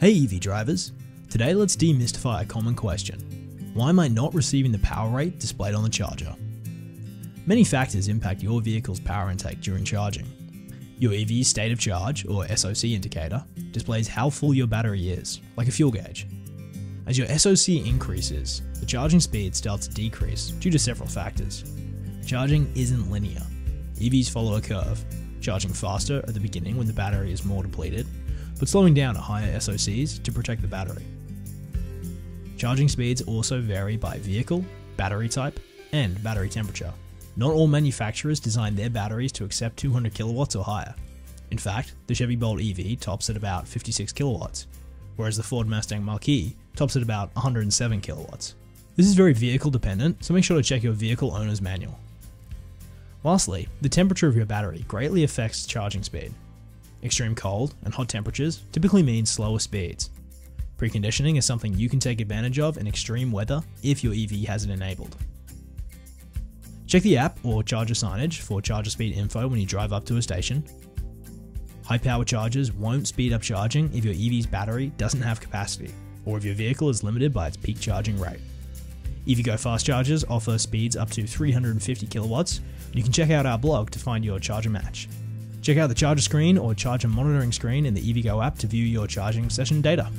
Hey EV drivers! Today let's demystify a common question. Why am I not receiving the power rate displayed on the charger? Many factors impact your vehicle's power intake during charging. Your EV's state of charge, or SOC indicator, displays how full your battery is, like a fuel gauge. As your SOC increases, the charging speed starts to decrease due to several factors. Charging isn't linear. EVs follow a curve, charging faster at the beginning when the battery is more depleted, but slowing down at higher SOCs to protect the battery. Charging speeds also vary by vehicle, battery type, and battery temperature. Not all manufacturers design their batteries to accept 200 kilowatts or higher. In fact, the Chevy Bolt EV tops at about 56 kilowatts, whereas the Ford Mustang Mach-E tops at about 107 kilowatts. This is very vehicle dependent, so make sure to check your vehicle owner's manual. Lastly, the temperature of your battery greatly affects charging speed. Extreme cold and hot temperatures typically mean slower speeds. Preconditioning is something you can take advantage of in extreme weather if your EV has it enabled. Check the app or charger signage for charger speed info when you drive up to a station. High power chargers won't speed up charging if your EV's battery doesn't have capacity, or if your vehicle is limited by its peak charging rate. EVgo fast chargers offer speeds up to 350 kilowatts. You can check out our blog to find your charger match. Check out the charger screen or charger monitoring screen in the EVgo app to view your charging session data.